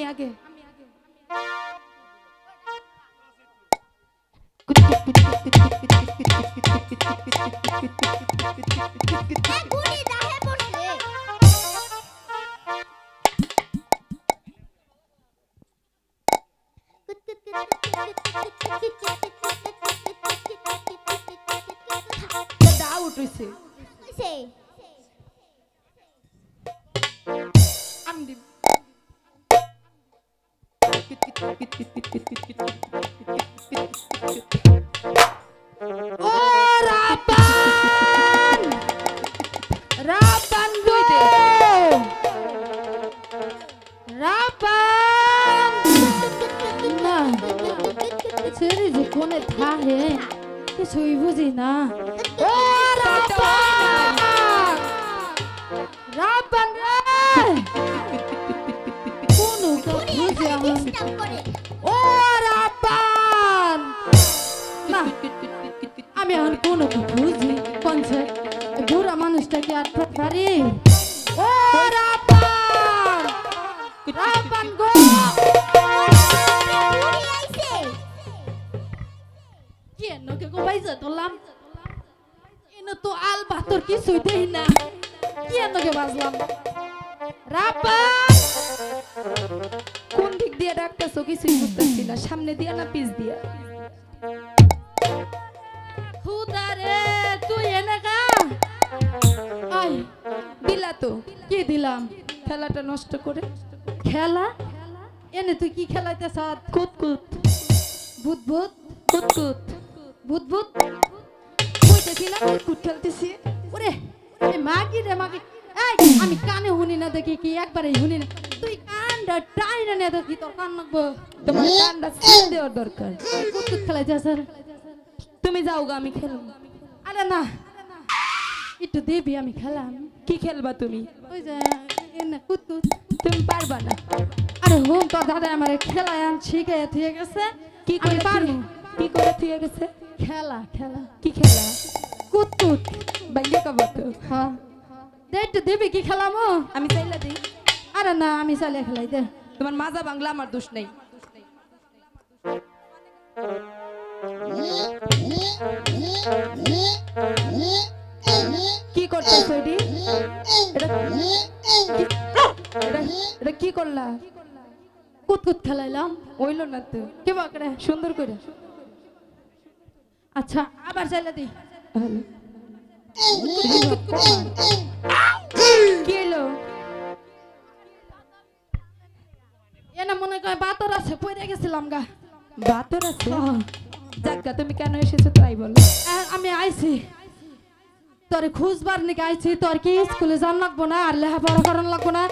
हमें आगे I'm the কোনে থাহে কিছুই বুঝি না ও রাপান! ও রাপান না, আমি আর কোনো বুঝি। পঞ্চায়েত বুড়া মানুষটাকে আটকে পারি ও রাপান রাপান গো! গুলি আইছে গো বাইজা তোলাম এনে তো আল বাতর কিছুই দেই না। কি নকে বাজলাম? রাপান কোন ডাকতেছো কিছুই বুঝতেছি না সামনে দিয়া না পিছ দিয়া? খুদারে তুই এনে আই দিলা তো কি দিলাম? খেলাটা নষ্ট করে। খেলা? এনে তুই কি খেলতেছি। ওরে এ মাগি রে মাগি। এই আমি কানে শুনি না দেখি কি একবারে শুনি না। তুই কানটা টাই না দেখি তোর কান নাকবো তোমার কানটা ছিঁড়ে দেওয়ার দরকার। কুত কুত খেলাইতে স্যার। তুমি যাও গা আমি খেলব। আরে না একটু দেবি আমি খেলাম। কি খেলবা তুমি? ওই যে তুমি পারবা না। আরে হোম তোর দাদা আমার খেলায় আন শিখে দিয়ে গেছে। কি করে পারব। কি করে থিয়ে গেছে? খেলা খেলা। কি খেলা? কুত কুত বাইরে কবা তো। হ্যাঁ। দে একটু দেবি কি খেলামো আমি চাইলা দিই। আরে না, আমি চালিয়ে খেলাই দে। তোমার মাজা বাংলা আমার দোষ নেই। কি করতেছো এটি? এটা কি- করলা? কুত কুত খেলাইলাম। হইল না তো। কে বাকরে সুন্দর করে। আচ্ছা আবার চালিয়ে দি। এনে মনে করে বাতর আছে পড়ে গেছিলাম গা। বাতর আছে? হ্যাঁ। যাজ্ঞা তুমি কেন এসেছ তাই বলো। আমি আইছি। তোর খুঁজবার নিকে আইছি তোর কি স্কুলে যান লাগবো না আর লেখাপড়া করান লাগবো না?